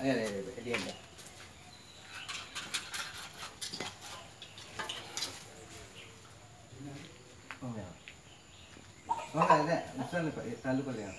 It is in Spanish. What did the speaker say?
Ahí, ahí, ahí, el diente. Okay അതെ അല്ലുകൊല്ലയാണ്